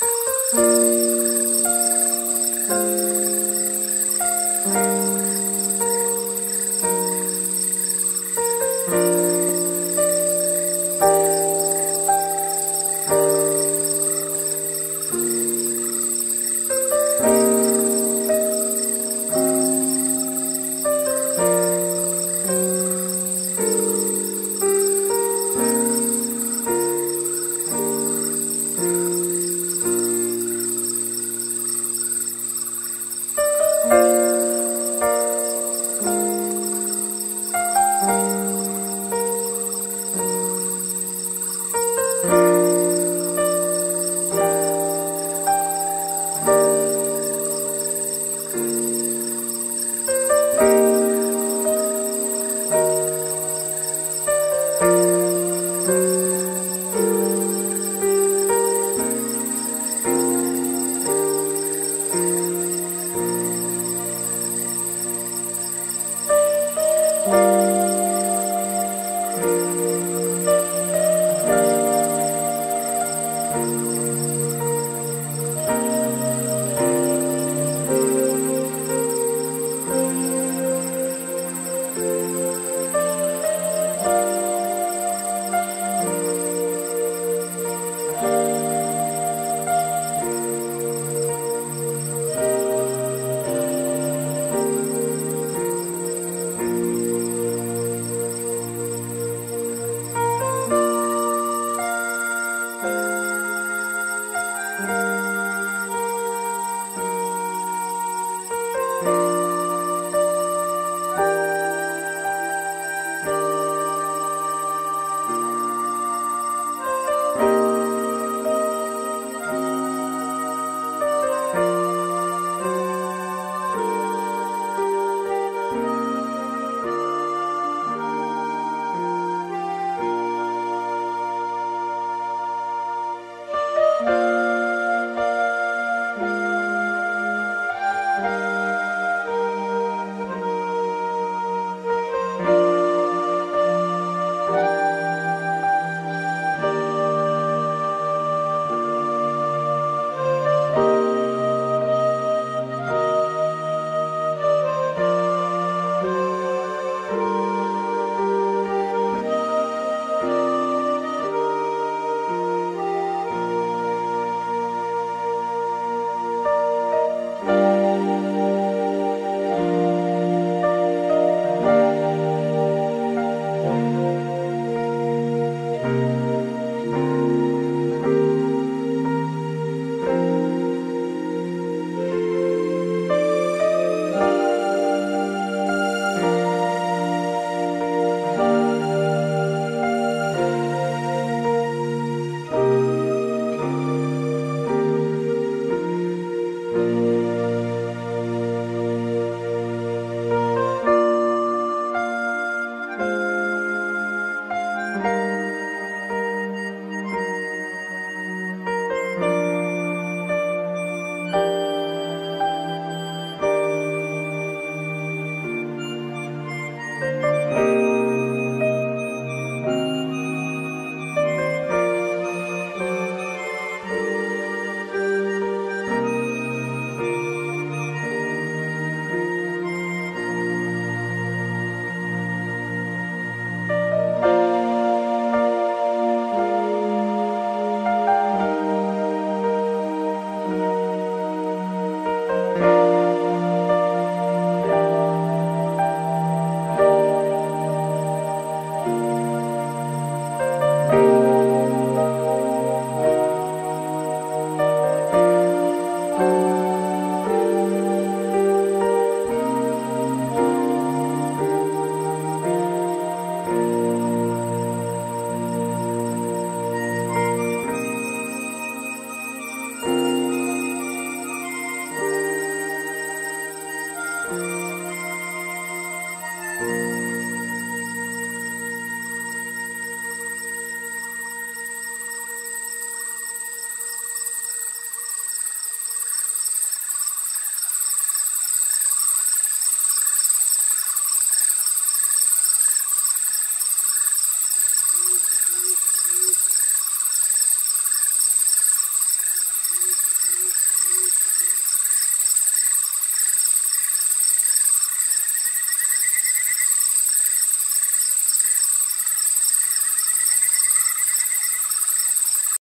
Música